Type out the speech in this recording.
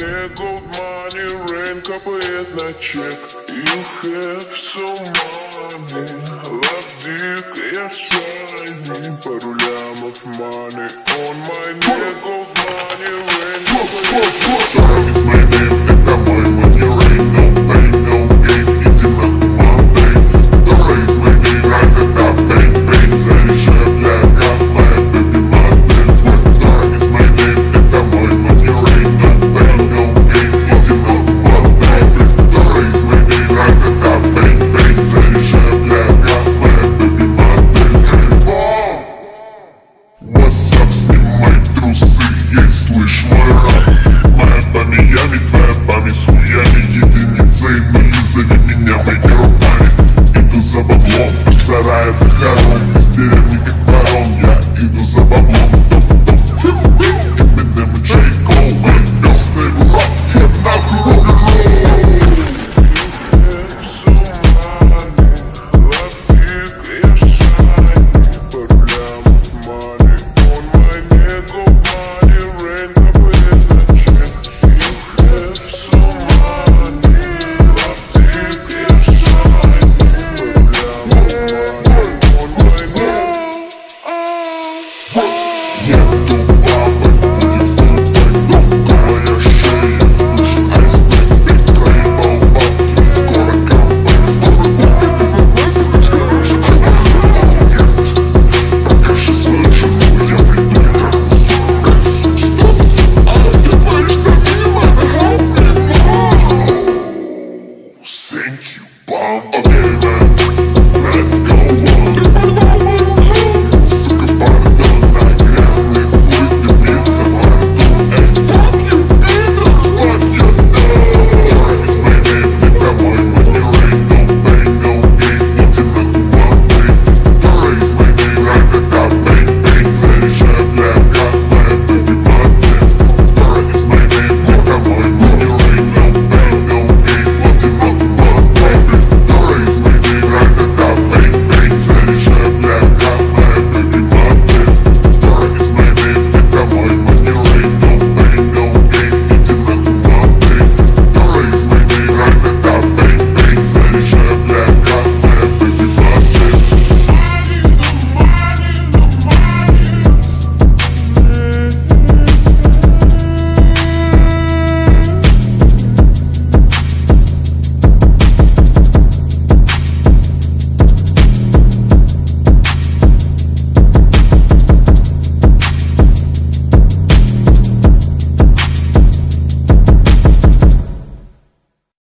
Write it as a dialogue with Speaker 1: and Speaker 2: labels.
Speaker 1: Мне gold money, rain капает на check. You have so money, love dick, я shiny Пару of money on my neck
Speaker 2: Whatsapp, снимай трусы, есть, слышь, мой раб Моя память ями, твоя память хуями. Единицы и нули, зови меня микрофоне Иду за баблом, сарай это хором Из деревни как ворон, я иду за баблом